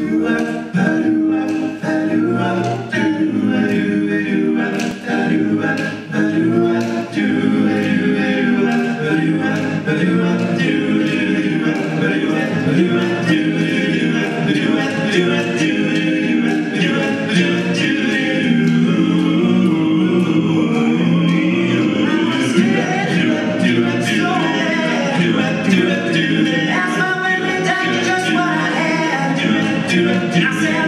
do, do, do, do, do, I? Do do, do, do, Gracias.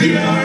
Yeah.